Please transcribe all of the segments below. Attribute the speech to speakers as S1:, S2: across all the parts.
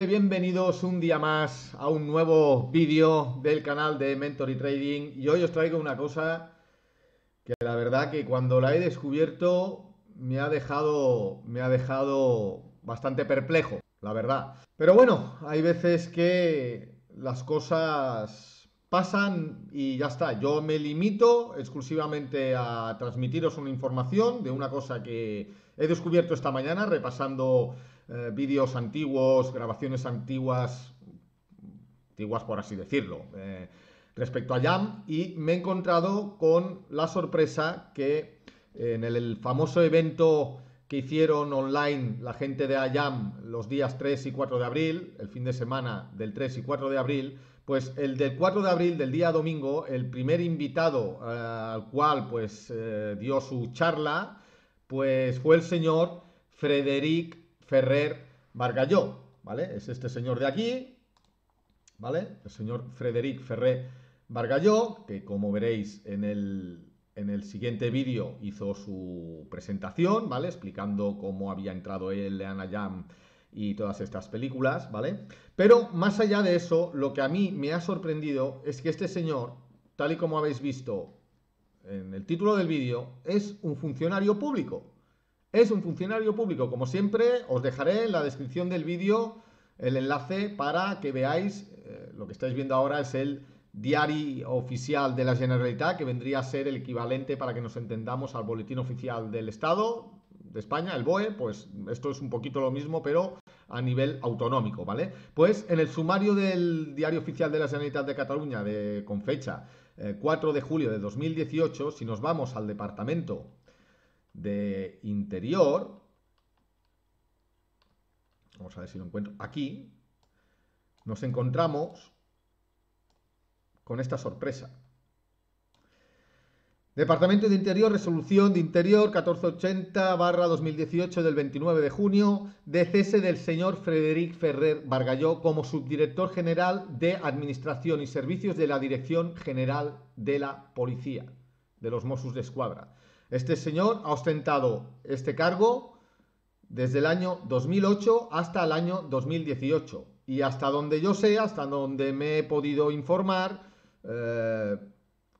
S1: Bienvenidos un día más a un nuevo vídeo del canal de Mentor Trading y hoy os traigo una cosa que la verdad que cuando la he descubierto me ha dejado, me ha dejado bastante perplejo, la verdad. Pero bueno, hay veces que las cosas pasan y ya está. Yo me limito exclusivamente a transmitiros una información de una cosa que he descubierto esta mañana repasando eh, vídeos antiguos, grabaciones antiguas, antiguas por así decirlo, eh, respecto a Jam y me he encontrado con la sorpresa que en el, famoso evento que hicieron online la gente de Ayam los días 3 y 4 de abril, el fin de semana del 3 y 4 de abril, pues el del 4 de abril, del día domingo, el primer invitado eh, al cual pues dio su charla, pues fue el señor Frederic Ferrer Bargalló, ¿vale? Es este señor de aquí, ¿vale? El señor Frederic Ferrer Bargalló, que como veréis en el, en el siguiente vídeo hizo su presentación, ¿vale? Explicando cómo había entrado él, Leana Jam y todas estas películas, ¿vale? Pero más allá de eso, lo que a mí me ha sorprendido es que este señor, tal y como habéis visto en el título del vídeo, es un funcionario público. Es un funcionario público. Como siempre, os dejaré en la descripción del vídeo el enlace para que veáis, eh, lo que estáis viendo ahora es el diario oficial de la Generalitat, que vendría a ser el equivalente, para que nos entendamos, al boletín oficial del Estado de España, el BOE, pues esto es un poquito lo mismo, pero a nivel autonómico, ¿vale? Pues en el sumario del diario oficial de la Generalitat de Cataluña, de, con fecha 4 eh, de julio de 2018, si nos vamos al departamento de interior, vamos a ver si lo encuentro, aquí, nos encontramos con esta sorpresa. Departamento de Interior, resolución de Interior 1480 barra 2018 del 29 de junio, de cese del señor Frederic Ferrer Bargalló como subdirector general de Administración y Servicios de la Dirección General de la Policía, de los Mossos de Escuadra. Este señor ha ostentado este cargo desde el año 2008 hasta el año 2018. Y hasta donde yo sé, hasta donde me he podido informar, eh,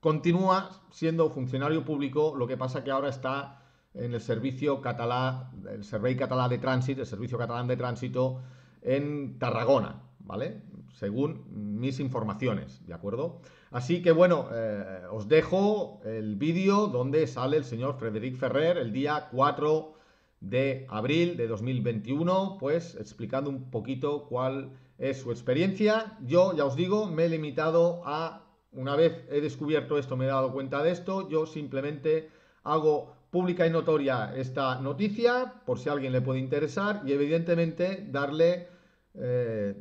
S1: continúa siendo funcionario público, lo que pasa que ahora está en el servicio catalán, el Servicio Catalán de Tránsito, el Servicio Catalán de Tránsito en Tarragona, ¿vale? Según mis informaciones, ¿de acuerdo? Así que bueno, eh, os dejo el vídeo donde sale el señor Frederic Ferrer el día 4 de abril de 2021, pues explicando un poquito cuál es su experiencia. Yo, ya os digo, me he limitado a, una vez he descubierto esto, me he dado cuenta de esto, yo simplemente hago pública y notoria esta noticia, por si a alguien le puede interesar, y evidentemente darle... Eh,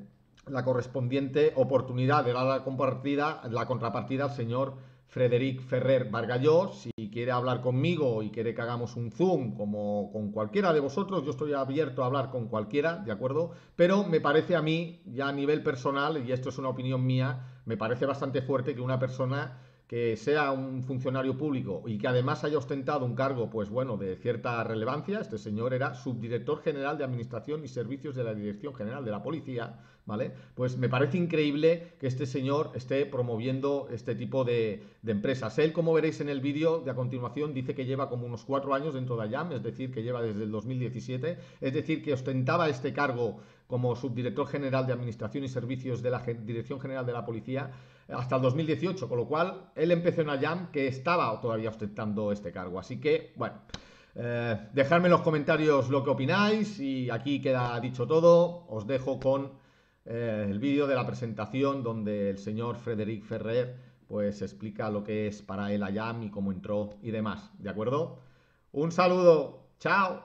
S1: la correspondiente oportunidad de dar la, compartida, la contrapartida al señor Frederic Ferrer Bargalló. Si quiere hablar conmigo y quiere que hagamos un Zoom como con cualquiera de vosotros, yo estoy abierto a hablar con cualquiera, ¿de acuerdo? Pero me parece a mí, ya a nivel personal, y esto es una opinión mía, me parece bastante fuerte que una persona que sea un funcionario público y que además haya ostentado un cargo, pues bueno, de cierta relevancia, este señor era subdirector general de Administración y Servicios de la Dirección General de la Policía, ¿vale? Pues me parece increíble que este señor esté promoviendo este tipo de, empresas. Él, como veréis en el vídeo de a continuación, dice que lleva como unos cuatro años dentro de IAM, es decir, que lleva desde el 2017, es decir, que ostentaba este cargo como subdirector general de Administración y Servicios de la Dirección General de la Policía hasta el 2018, con lo cual él empezó en Ayam que estaba todavía ostentando este cargo. Así que, bueno, eh, dejadme en los comentarios lo que opináis y aquí queda dicho todo. Os dejo con eh, el vídeo de la presentación donde el señor Frederic Ferrer pues explica lo que es para él Ayam y cómo entró y demás, ¿de acuerdo? Un saludo, chao.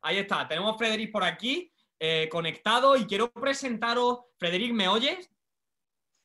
S2: Ahí está, tenemos Frederic por aquí eh, conectado y quiero presentaros, Frederic, ¿me oyes?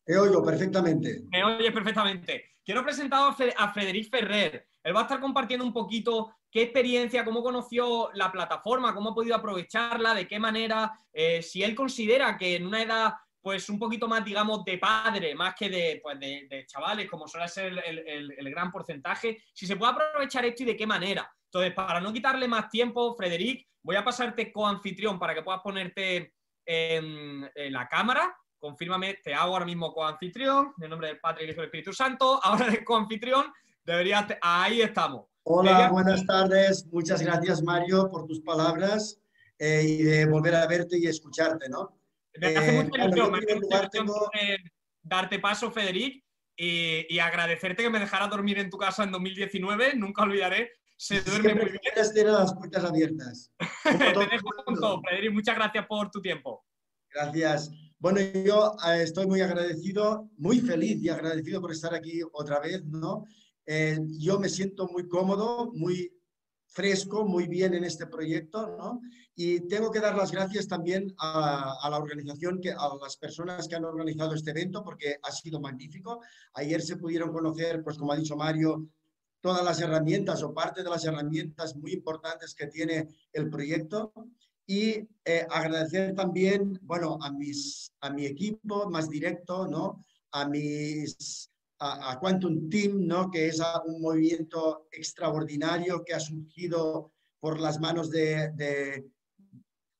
S3: Te oigo perfectamente.
S2: Me oyes perfectamente. Quiero presentar a Frederic Ferrer. Él va a estar compartiendo un poquito qué experiencia, cómo conoció la plataforma, cómo ha podido aprovecharla, de qué manera, eh, si él considera que en una edad pues un poquito más, digamos, de padre, más que de, pues, de, chavales, como suele ser el, gran porcentaje, si se puede aprovechar esto y de qué manera. Entonces, para no quitarle más tiempo, Frederic, voy a pasarte coanfitrión para que puedas ponerte en, la cámara. Confírmame, te hago ahora mismo coanfitrión, en el nombre del Padre y del Espíritu Santo. Ahora eres coanfitrión, deberías. Ahí estamos.
S3: Hola, buenas tardes. Muchas gracias, Mario, por tus palabras eh, y de volver a verte y escucharte, ¿no?
S2: Me hace eh, mucha ilusión, me darte paso, Federic, y, agradecerte que me dejara dormir en tu casa en 2019. Nunca olvidaré. Se duerme muy bien.
S3: tener las puertas abiertas.
S2: Te dejo con todo, Federic. Muchas gracias por tu tiempo.
S3: Gracias. Bueno, yo eh, estoy muy agradecido, muy feliz y agradecido por estar aquí otra vez, ¿no? Eh, yo me siento muy cómodo, muy fresco, muy bien en este proyecto, ¿no? Y tengo que dar las gracias también a, la organización, que, a las personas que han organizado este evento, porque ha sido magnífico. Ayer se pudieron conocer, pues como ha dicho Mario, todas las herramientas o parte de las herramientas muy importantes que tiene el proyecto. Y eh, agradecer también, bueno, a, mis, a mi equipo más directo, ¿no? A mis a, Quantum Team, ¿no? que es un movimiento extraordinario que ha surgido por las manos de, de,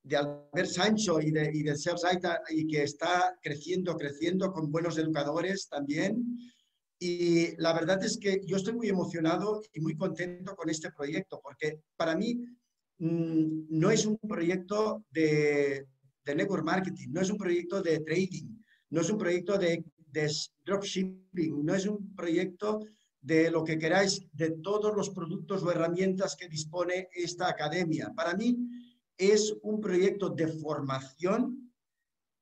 S3: de Albert Sancho y de, y de Zaita, y que está creciendo, creciendo con buenos educadores también. Y la verdad es que yo estoy muy emocionado y muy contento con este proyecto, porque para mí mmm, no es un proyecto de, de network marketing, no es un proyecto de trading, no es un proyecto de dropshipping, no es un proyecto de lo que queráis, de todos los productos o herramientas que dispone esta academia. Para mí es un proyecto de formación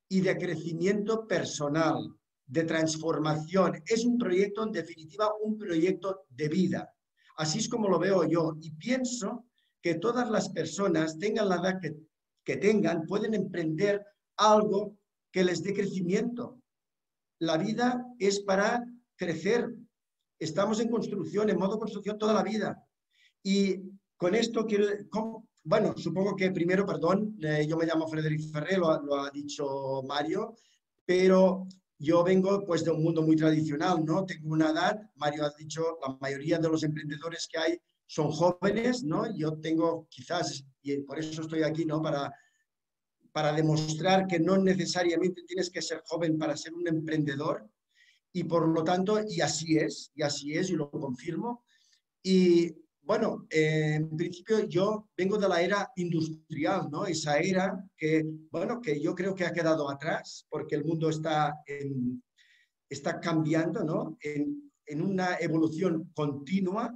S3: y de crecimiento personal, de transformación. Es un proyecto, en definitiva, un proyecto de vida. Así es como lo veo yo y pienso que todas las personas, tengan la edad que, que tengan, pueden emprender algo que les dé crecimiento, la vida es para crecer. Estamos en construcción, en modo construcción toda la vida. Y con esto quiero, bueno, supongo que primero, perdón, eh, yo me llamo Frederic Ferrer, lo, lo, ha dicho Mario, pero yo vengo pues de un mundo muy tradicional, ¿no? Tengo una edad, Mario ha dicho, la mayoría de los emprendedores que hay son jóvenes, ¿no? Yo tengo quizás, y por eso estoy aquí, ¿no? Para para demostrar que no necesariamente tienes que ser joven para ser un emprendedor. Y por lo tanto, y así es, y así es, y lo confirmo. Y bueno, en principio yo vengo de la era industrial, ¿no? Esa era que, bueno, que yo creo que ha quedado atrás porque el mundo está, está cambiando, ¿no? En, en una evolución continua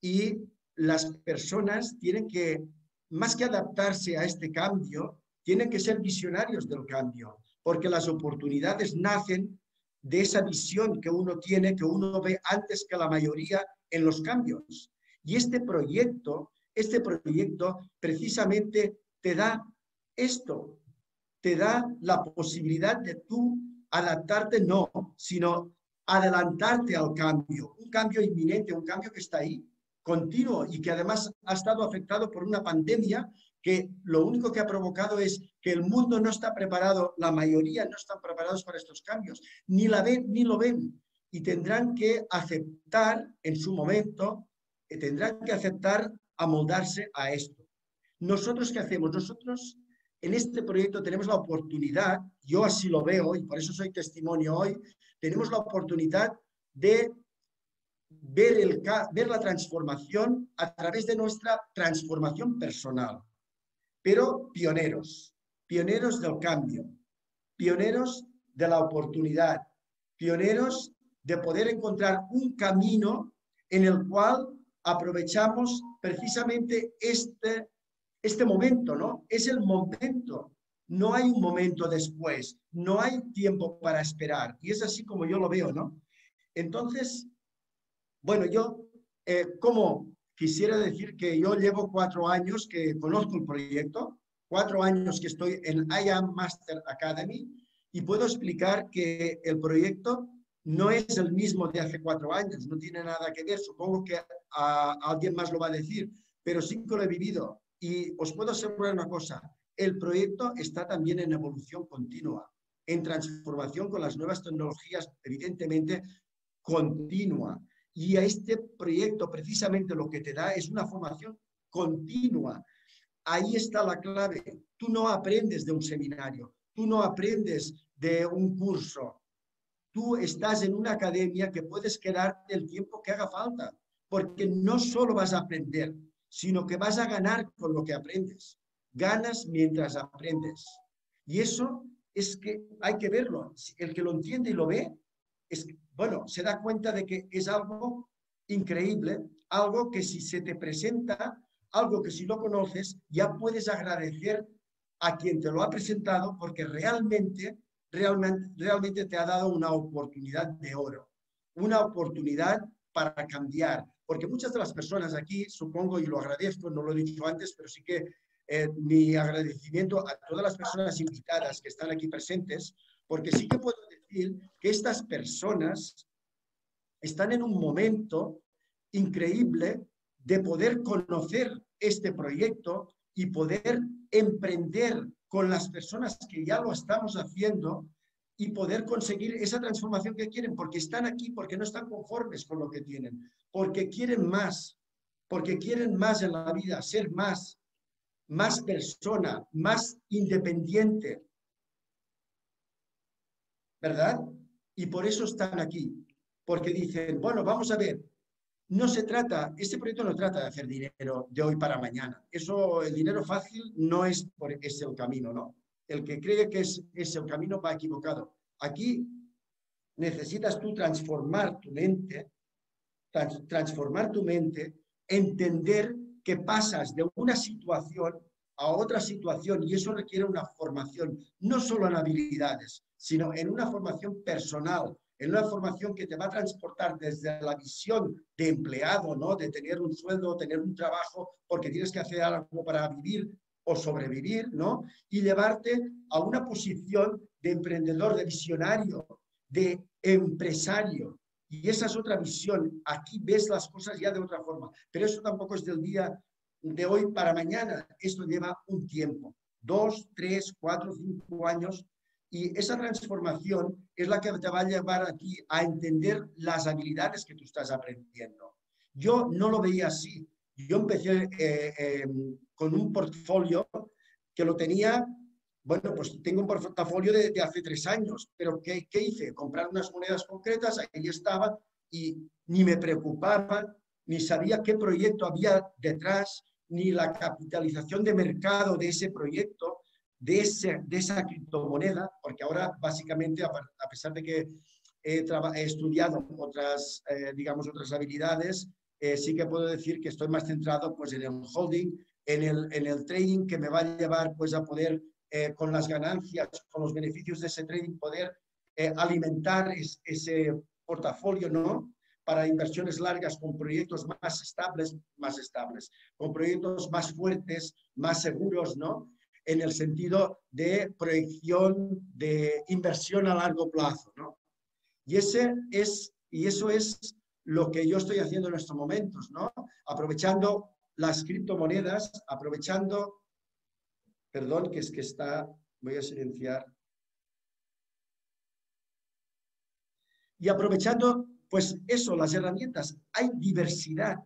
S3: y las personas tienen que, más que adaptarse a este cambio, tienen que ser visionarios del cambio, porque las oportunidades nacen de esa visión que uno tiene, que uno ve antes que la mayoría en los cambios. Y este proyecto, este proyecto precisamente te da esto, te da la posibilidad de tú adaptarte, no, sino adelantarte al cambio, un cambio inminente, un cambio que está ahí, continuo y que además ha estado afectado por una pandemia que lo único que ha provocado es que el mundo no está preparado, la mayoría no están preparados para estos cambios, ni la ven ni lo ven, y tendrán que aceptar en su momento, eh, tendrán que aceptar amoldarse a esto. Nosotros, ¿qué hacemos? Nosotros en este proyecto tenemos la oportunidad, yo así lo veo y por eso soy testimonio hoy, tenemos la oportunidad de ver, el, ver la transformación a través de nuestra transformación personal pero pioneros, pioneros del cambio, pioneros de la oportunidad, pioneros de poder encontrar un camino en el cual aprovechamos precisamente este, este momento, ¿no? Es el momento, no hay un momento después, no hay tiempo para esperar. Y es así como yo lo veo, ¿no? Entonces, bueno, yo eh, como quisiera decir que yo llevo cuatro años que conozco el proyecto, cuatro años que estoy en IAM Master Academy y puedo explicar que el proyecto no es el mismo de hace cuatro años, no tiene nada que ver, supongo que a, alguien más lo va a decir, pero sí que lo he vivido. Y os puedo asegurar una cosa, el proyecto está también en evolución continua, en transformación con las nuevas tecnologías, evidentemente continua. Y a este proyecto precisamente lo que te da es una formación continua. Ahí está la clave. Tú no aprendes de un seminario, tú no aprendes de un curso. Tú estás en una academia que puedes quedarte el tiempo que haga falta, porque no solo vas a aprender, sino que vas a ganar con lo que aprendes. Ganas mientras aprendes. Y eso es que hay que verlo. El que lo entiende y lo ve, es, bueno, se da cuenta de que es algo increíble, algo que si se te presenta, algo que si lo conoces, ya puedes agradecer a quien te lo ha presentado porque realmente, realmente, realmente te ha dado una oportunidad de oro, una oportunidad para cambiar. Porque muchas de las personas aquí, supongo, y lo agradezco, no lo he dicho antes, pero sí que eh, mi agradecimiento a todas las personas invitadas que están aquí presentes, porque sí que puedo decir que estas personas están en un momento increíble de poder conocer este proyecto y poder emprender con las personas que ya lo estamos haciendo y poder conseguir esa transformación que quieren, porque están aquí, porque no están conformes con lo que tienen, porque quieren más, porque quieren más en la vida, ser más, más persona, más independiente. ¿Verdad? Y por eso están aquí, porque dicen, bueno, vamos a ver, no se trata, este proyecto no trata de hacer dinero de hoy para mañana. Eso, el dinero fácil no es por ese el camino, ¿no? El que cree que es ese el camino va equivocado. Aquí necesitas tú transformar tu mente, transformar tu mente, entender que pasas de una situación a otra situación y eso requiere una formación, no solo en habilidades, sino en una formación personal, en una formación que te va a transportar desde la visión de empleado, ¿no? De tener un sueldo, tener un trabajo, porque tienes que hacer algo para vivir o sobrevivir, ¿no? Y llevarte a una posición de emprendedor, de visionario, de empresario. Y esa es otra visión. Aquí ves las cosas ya de otra forma. Pero eso tampoco es del día de hoy para mañana. Esto lleva un tiempo. Dos, tres, cuatro, cinco años y esa transformación es la que te va a llevar a ti a entender las habilidades que tú estás aprendiendo. Yo no lo veía así. Yo empecé eh, em, con un portfolio que lo tenía, bueno, pues tengo un portafolio de, hace tres años, pero ¿qué, ¿qué, hice? Comprar unas monedas concretas, ahí estaba, y ni me preocupaba, ni sabía qué proyecto había detrás, ni la capitalización de mercado de ese proyecto, de, ese, de esa criptomoneda, porque ahora básicamente, a, pesar de que he, estudiado otras, eh, digamos, otras habilidades, eh, sí que puedo decir que estoy más centrado pues, en el holding, en el, en el trading que me va a llevar pues, a poder, eh, con las ganancias, con los beneficios de ese trading, poder alimentar ese portafolio, ¿no? Para inversiones largas con proyectos más estables, más estables, con proyectos más fuertes, más seguros, ¿no? en el sentido de proyección de inversión a largo plazo. ¿no? Y, ese es, y eso es lo que yo estoy haciendo en estos momentos, ¿no? aprovechando las criptomonedas, aprovechando, perdón, que es que está, voy a silenciar, y aprovechando, pues eso, las herramientas, hay diversidad,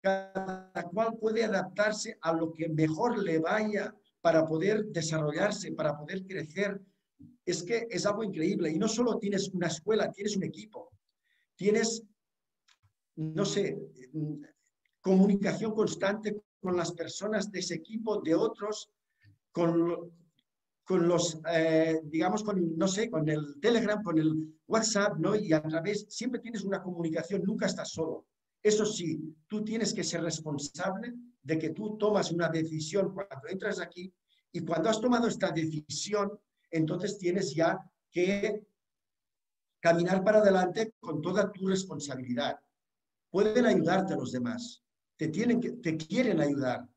S3: cada cual puede adaptarse a lo que mejor le vaya para poder desarrollarse, para poder crecer, es que es algo increíble. Y no solo tienes una escuela, tienes un equipo, tienes, no sé, comunicación constante con las personas de ese equipo, de otros, con, con los, eh, digamos, con, no sé, con el Telegram, con el WhatsApp, ¿no? Y a través, siempre tienes una comunicación, nunca estás solo. Eso sí, tú tienes que ser responsable de que tú tomas una decisión cuando entras aquí y cuando has tomado esta decisión, entonces tienes ya que caminar para adelante con toda tu responsabilidad. Pueden ayudarte los demás, te, tienen te quieren ayudar,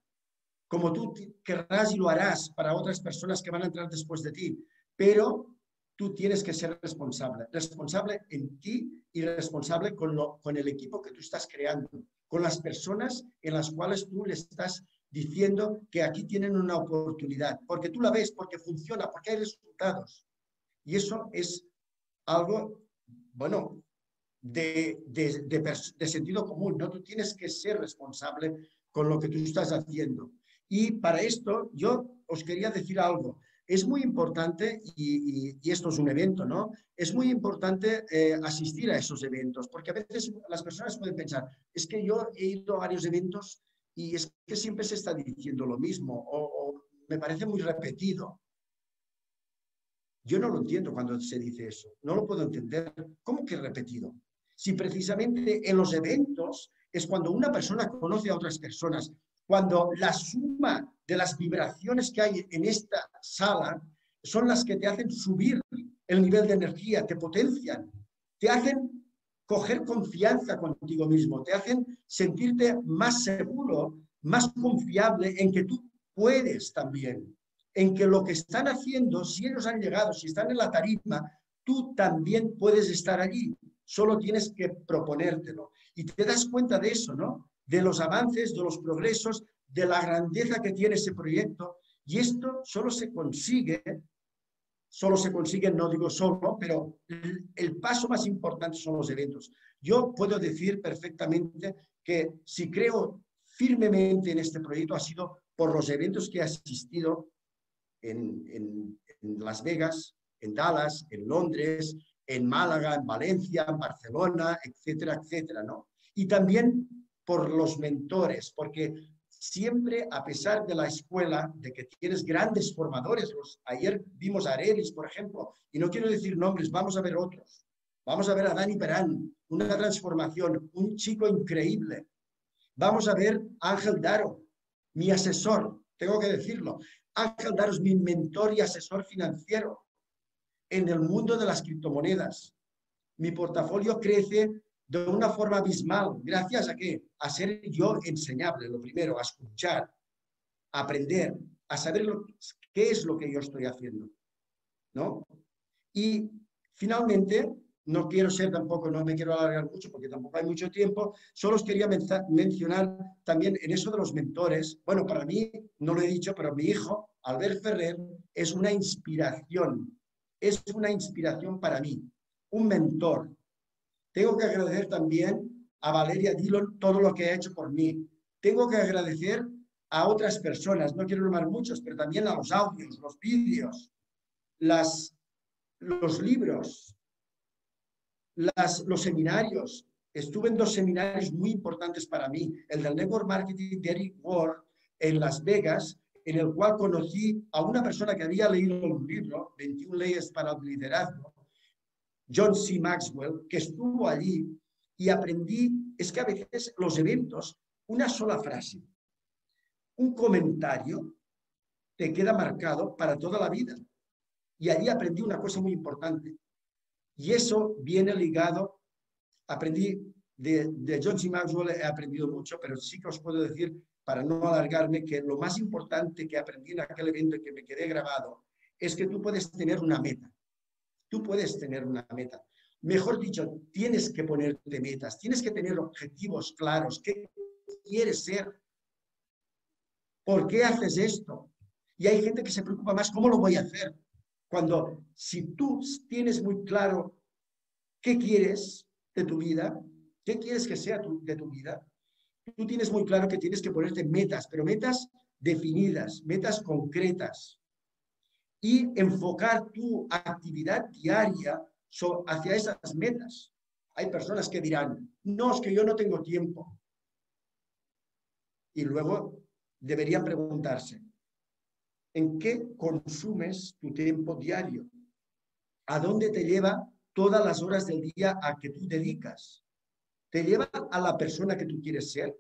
S3: como tú querrás y lo harás para otras personas que van a entrar después de ti, pero tú tienes que ser responsable, responsable en ti y responsable con, lo, con el equipo que tú estás creando con las personas en las cuales tú le estás diciendo que aquí tienen una oportunidad, porque tú la ves, porque funciona, porque hay resultados. Y eso es algo, bueno, de, de, sentido común, ¿no? Tú tienes que ser responsable con lo que tú estás haciendo. Y para esto yo os quería decir algo. es muy importante, y, esto es un evento, ¿no? Es muy importante eh, asistir a esos eventos, porque a veces las personas pueden pensar, es que yo he ido a varios eventos y es que siempre se está diciendo lo mismo, o, me parece muy repetido. Yo no lo entiendo cuando se dice eso, no lo puedo entender. ¿Cómo que repetido? Si precisamente en los eventos es cuando una persona conoce a otras personas, cuando la suma de las vibraciones que hay en esta sala son las que te hacen subir el nivel de energía, te potencian, te hacen coger confianza contigo mismo, te hacen sentirte más seguro, más confiable en que tú puedes también, en que lo que están haciendo, si ellos han llegado, si están en la tarima, tú también puedes estar allí, solo tienes que proponértelo. Y te das cuenta de eso, ¿no? De los avances, de los progresos, de la grandeza que tiene ese proyecto. Y esto solo se consigue, solo se consigue, no digo solo, pero el, paso más importante son los eventos. Yo puedo decir perfectamente que si creo firmemente en este proyecto ha sido por los eventos que he asistido en, en, Las Vegas, en Dallas, en Londres, en Málaga, en Valencia, en Barcelona, etcétera, etcétera, ¿no? Y también por los mentores, porque siempre, a pesar de la escuela, de que tienes grandes formadores, los, ayer vimos a Arelis, por ejemplo, y no quiero decir nombres, vamos a ver otros. Vamos a ver a Dani Perán, una transformación, un chico increíble. Vamos a ver a Ángel Daro, mi asesor, tengo que decirlo. Ángel Daro es mi mentor y asesor financiero en el mundo de las criptomonedas. Mi portafolio crece de una forma abismal. ¿Gracias a qué? A ser yo enseñable, lo primero, a escuchar, a aprender, a saber lo, qué es lo que yo estoy haciendo. ¿No? Y finalmente, no quiero ser tampoco, no me quiero alargar mucho porque tampoco hay mucho tiempo, solo os quería mencionar también en eso de los mentores. Bueno, para mí, no lo he dicho, pero mi hijo, Albert Ferrer, es una inspiración. Es una inspiración para mí, un mentor, tengo que agradecer también a Valeria Dillon todo lo que ha hecho por mí. Tengo que agradecer a otras personas, no quiero nombrar muchos, pero también a los audios, los vídeos, las, los libros, las, los seminarios. Estuve en dos seminarios muy importantes para mí, el del Network Marketing de Eric Ward en Las Vegas, en el cual conocí a una persona que había leído un libro, 21 leyes para el liderazgo, John C. Maxwell, que estuvo allí y aprendí, es que a veces los eventos, una sola frase, un comentario, te queda marcado para toda la vida. Y allí aprendí una cosa muy importante. Y eso viene ligado, aprendí de, John C. Maxwell, he aprendido mucho, pero sí que os puedo decir, para no alargarme, que lo más importante que aprendí en aquel evento y que me quedé grabado es que tú puedes tener una meta. Tú puedes tener una meta. Mejor dicho, tienes que ponerte metas, tienes que tener objetivos claros. ¿Qué quieres ser? ¿Por qué haces esto? Y hay gente que se preocupa más, ¿cómo lo voy a hacer? Cuando si tú tienes muy claro qué quieres de tu vida, qué quieres que sea de tu vida, tú tienes muy claro que tienes que ponerte metas, pero metas definidas, metas concretas y enfocar tu actividad diaria hacia esas metas. Hay personas que dirán, no, es que yo no tengo tiempo. Y luego deberían preguntarse, ¿en qué consumes tu tiempo diario? ¿A dónde te lleva todas las horas del día a que tú dedicas? ¿Te lleva a la persona que tú quieres ser?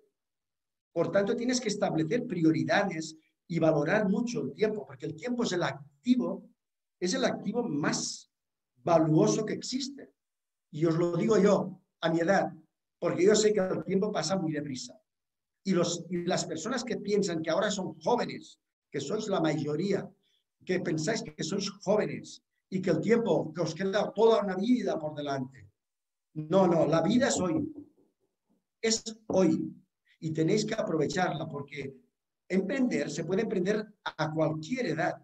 S3: Por tanto, tienes que establecer prioridades y valorar mucho el tiempo, porque el tiempo es el activo, es el activo más valuoso que existe. Y os lo digo yo, a mi edad, porque yo sé que el tiempo pasa muy deprisa. Y, los, y las personas que piensan que ahora son jóvenes, que sois la mayoría, que pensáis que sois jóvenes y que el tiempo, que os queda toda una vida por delante. No, no, la vida es hoy. Es hoy. Y tenéis que aprovecharla porque Emprender se puede emprender a cualquier edad.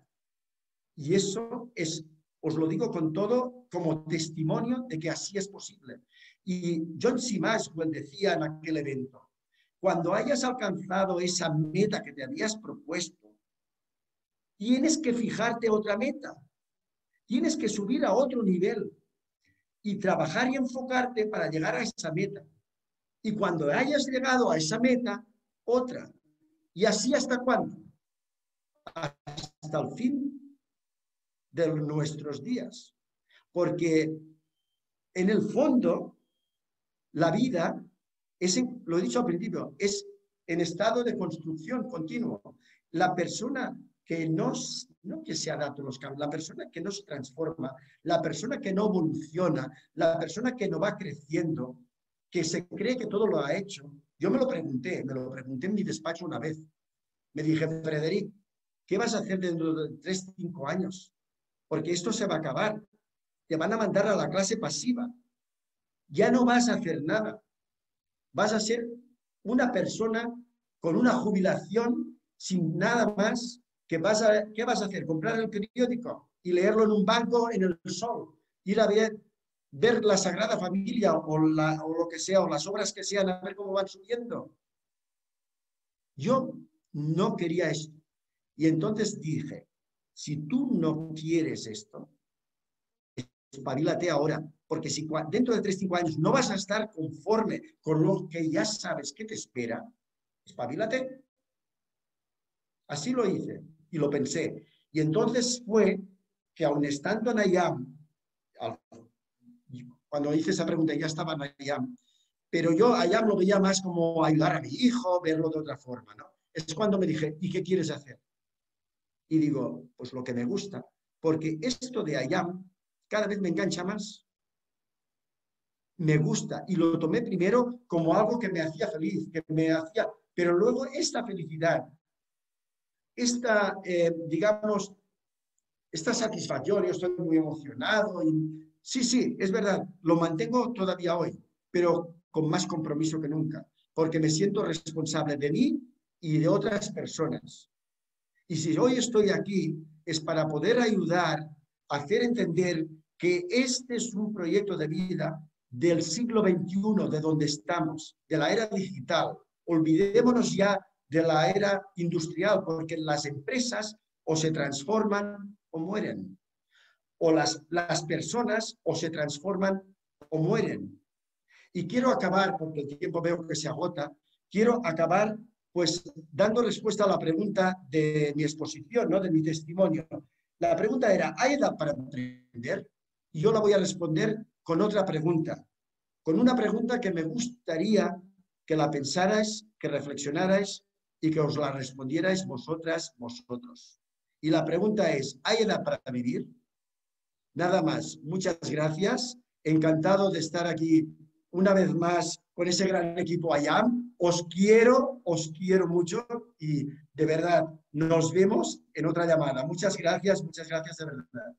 S3: Y eso es, os lo digo con todo, como testimonio de que así es posible. Y John C. Maxwell decía en aquel evento, cuando hayas alcanzado esa meta que te habías propuesto, tienes que fijarte otra meta. Tienes que subir a otro nivel y trabajar y enfocarte para llegar a esa meta. Y cuando hayas llegado a esa meta, otra. ¿Y así hasta cuándo? Hasta el fin de nuestros días. Porque en el fondo, la vida, es, lo he dicho al principio, es en estado de construcción continuo. La persona que no, no que se adapta a los cambios, la persona que no se transforma, la persona que no evoluciona, la persona que no va creciendo, que se cree que todo lo ha hecho. Yo me lo pregunté, me lo pregunté en mi despacho una vez. Me dije, Frederic, ¿qué vas a hacer dentro de tres, cinco años? Porque esto se va a acabar te van a mandar a la clase pasiva. Ya no vas a hacer nada. Vas a ser una persona con una jubilación sin nada más que vas a, ¿qué vas a hacer? Comprar el periódico y leerlo en un banco en el sol, ir a ver, ver la Sagrada Familia o, la, o lo que sea, o las obras que sean, a ver cómo van subiendo. Yo no quería esto. Y entonces dije, si tú no quieres esto, espabilate ahora, porque si dentro de 3, 5 años no vas a estar conforme con lo que ya sabes que te espera, espabilate. Así lo hice y lo pensé. Y entonces fue que aun estando en Ayam, cuando hice esa pregunta ya estaba en Ayam, pero yo Ayam lo veía más como ayudar a mi hijo, verlo de otra forma, ¿no? Es cuando me dije, ¿y qué quieres hacer? Y digo, pues lo que me gusta, porque esto de Ayam cada vez me engancha más. Me gusta y lo tomé primero como algo que me hacía feliz, que me hacía, pero luego esta felicidad, esta, eh, digamos, esta satisfacción, yo estoy muy emocionado y sí, sí, es verdad, lo mantengo todavía hoy, pero con más compromiso que nunca, porque me siento responsable de mí y de otras personas. Y si hoy estoy aquí es para poder ayudar hacer entender que este es un proyecto de vida del siglo XXI, de donde estamos, de la era digital. Olvidémonos ya de la era industrial, porque las empresas o se transforman o mueren. O las, las personas o se transforman o mueren. Y quiero acabar, porque el tiempo veo que se agota, quiero acabar pues dando respuesta a la pregunta de mi exposición, ¿no? de mi testimonio. La pregunta era, ¿hay edad para aprender? Y yo la voy a responder con otra pregunta, con una pregunta que me gustaría que la pensarais, que reflexionarais y que os la respondierais vosotras, vosotros. Y la pregunta es, ¿hay edad para vivir? Nada más. Muchas gracias. Encantado de estar aquí una vez más con ese gran equipo IAM. Os quiero, os quiero mucho y de verdad nos vemos en otra llamada. Muchas gracias, muchas gracias de verdad.